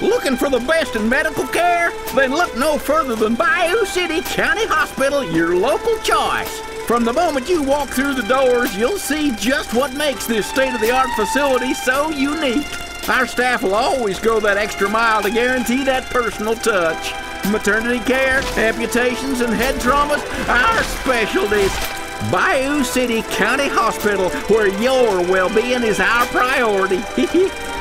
Looking for the best in medical care? Then look no further than Bayou City County Hospital, your local choice. From the moment you walk through the doors, you'll see just what makes this state of the art facility so unique. Our staff will always go that extra mile to guarantee that personal touch. Maternity care, amputations, and head traumas, our specialties. Bayou City County Hospital, where your well being is our priority.